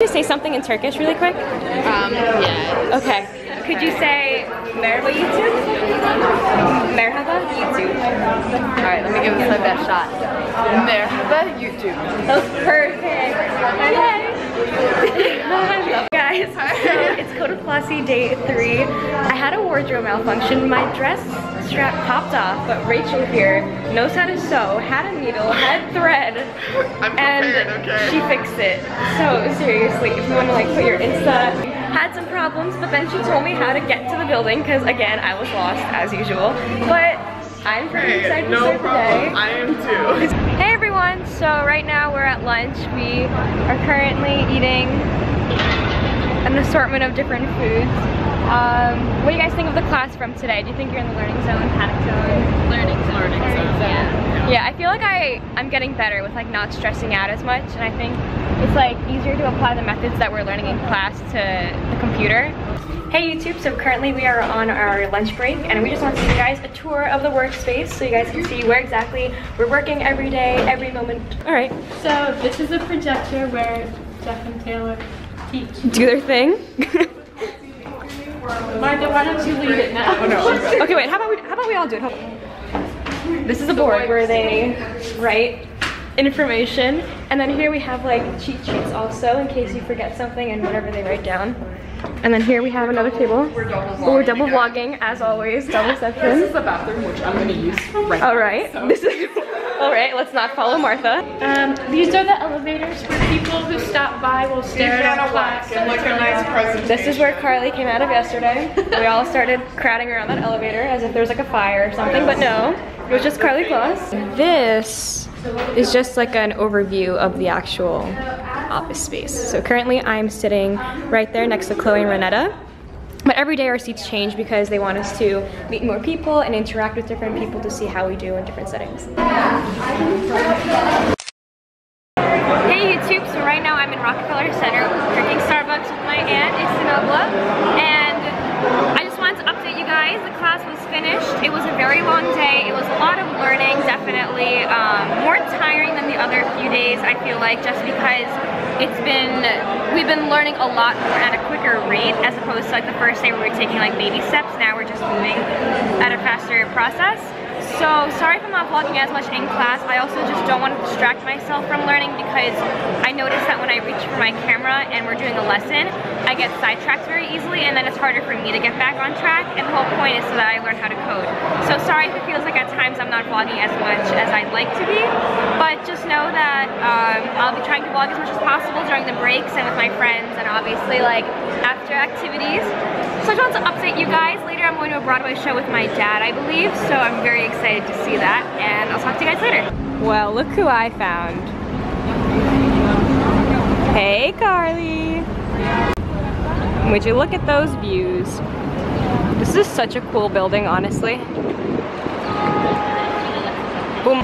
Just say something in Turkish really quick. Um, yeah. Okay. Could you say merhaba YouTube? Merhaba YouTube. Alright, let me give this my best shot. Merhaba YouTube. That was perfect. Hi. Guys, it's Coda Classy day three. I had a wardrobe malfunction. My dress strap popped off, but Rachel here knows how to sew, had a needle, had thread, I'm and okay? she fixed it. So seriously, if you want to like put your Insta, had some problems, but then she told me how to get to the building because again, I was lost as usual. But I'm pretty Hey, excited to no start the day. I am too. Hey everyone, so right now we're at lunch. We are currently eating an assortment of different foods. Um, what do you guys think of the class from today? Do you think you're in the learning zone, panic zone? Learning, learning. Yeah. Yeah, I feel like I, I'm getting better with like not stressing out as much and I think it's like easier to apply the methods that we're learning in class to the computer. Hey YouTube, so currently we are on our lunch break and we just want to give you guys a tour of the workspace so you guys can see where exactly we're working every day, every moment. All right, So this is a projector where Jeff and Taylor teach. do their thing. Martha, why don't you lead it now? okay, wait, how about we, how about we all do it? Hold. This is a board where they write information and then here we have like cheat sheets also in case you forget something and whatever they write down. And then here we have another table. We're double We're double vlogging as always, double This is the bathroom, which I'm gonna use right All right, this is, all right, let's not follow Martha. Um, these are the elevators for people who stop by will stare at our class. and like a nice presentation. This is where Karlie came out of yesterday. We all started crowding around that elevator as if there was like a fire or something, but no, it was just Karlie Kloss. This is just like an overview of the actual office space. So currently I'm sitting right there next to Chloe and Renetta. But every day our seats change because they want us to meet more people and interact with different people to see how we do in different settings. Hey YouTube, so right now I'm in Rockefeller Center drinking Starbucks with my aunt Istanbula and I just wanted to update you guys. The class was finished. It was a very long day. It was a lot of learning, definitely. Um, more tiring than the other few days, I feel like, just because it's been, we've been learning a lot more at a quicker rate as opposed to like the first day where we were taking like baby steps. Now we're just moving at a faster process. So sorry if I'm not vlogging as much in class. I also just don't want to distract myself from learning because I notice that when I reach for my camera and we're doing a lesson, I get sidetracked very easily and then it's harder for me to get back on track and the whole point is so that I learn how to code. So sorry if it feels like at times I'm not vlogging as much as I'd like to be, but just know that um, I'll be trying to vlog as much as possible during the breaks and with my friends and obviously like after activities. So I just wanted to update you guys. Later I'm going to a Broadway show with my dad, I believe, so I'm very excited to see that, and I'll talk to you guys later. Well, look who I found. Hey, Karlie. Would you look at those views? This is such a cool building, honestly. Boom.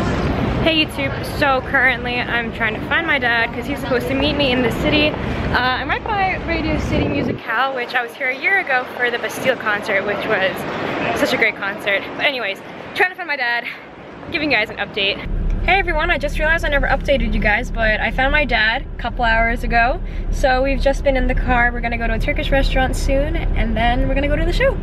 Hey YouTube, so currently I'm trying to find my dad because he's supposed to meet me in the city. Uh, I'm right by Radio City Music Hall, which I was here a year ago for the Bastille concert, which was such a great concert. But anyways, trying to find my dad, giving you guys an update. Hey everyone, I just realized I never updated you guys, but I found my dad a couple hours ago. So we've just been in the car. We're gonna go to a Turkish restaurant soon, and then we're gonna go to the show.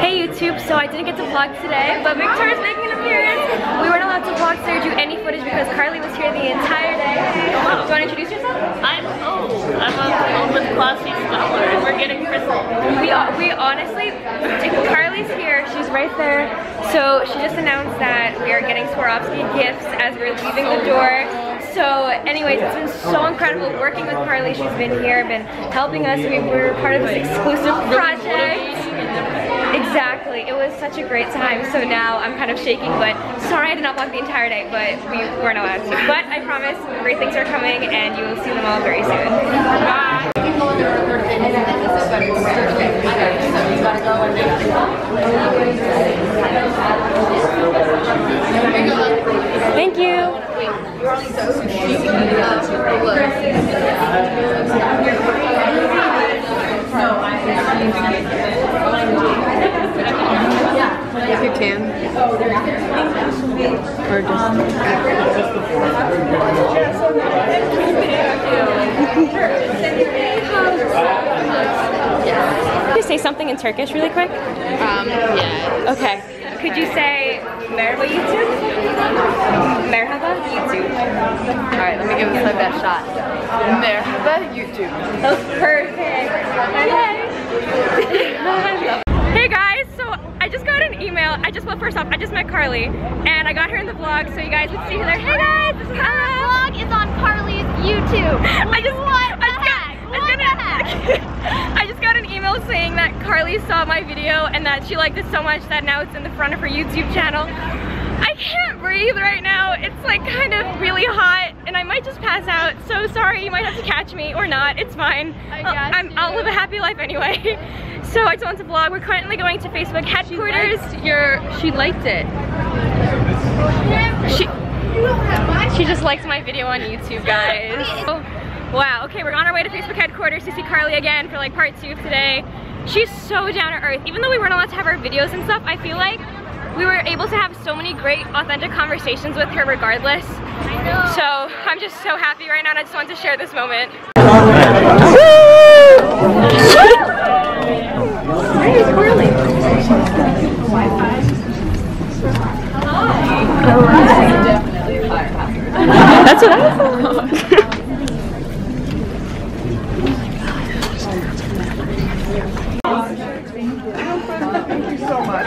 Hey YouTube, so I didn't get to vlog today, but Victoria's making an appearance. We weren't allowed to vlog today or do any footage because Karlie was here the entire day. Do you want to introduce yourself? I'm oh, I'm a Open Classy scholar and we're getting christened. We, we honestly, Karlie's here, she's right there. So she just announced that we are getting Swarovski gifts as we're leaving the door. So anyways, it's been so incredible working with Karlie. She's been here, been helping us. We were part of this exclusive project. Exactly. It was such a great time. So now I'm kind of shaking, but sorry I did not vlog the entire day, but we weren't allowed. But I promise great things are coming and you will see them all very soon. Bye. If you can. Or just. You say something in Turkish really quick? Um, yeah. Okay. Could you say, Merhaba YouTube? Alright, let me give this my best shot. Merhaba YouTube. That was perfect. hey guys, so I just got an email. I just, well, first off, I just met Karlie, and I got her in the vlog, so you guys would see her there. Hey guys, this is Ella. vlog is on Karlie's YouTube. I just, what the heck? Got, What I, the got, I just got an email saying that Karlie saw my video and that she liked it so much that now it's in the front of her YouTube channel. I can't breathe right now. It's like kind of really hot and I might just pass out. So sorry, you might have to catch me or not. It's fine. I I'll- got I'm, I'll live a happy life anyway. So I just want to vlog. We're currently going to Facebook headquarters. Your, she liked it. She, she just liked my video on YouTube, guys. Oh, wow, okay, we're on our way to Facebook headquarters to see Karlie again for like part two of today. She's so down to earth. Even though we weren't allowed to have our videos and stuff, I feel like we were able to have so many great, authentic conversations with her regardless. So I'm just so happy right now and I just wanted to share this moment. That's what I thought. Thank you so much.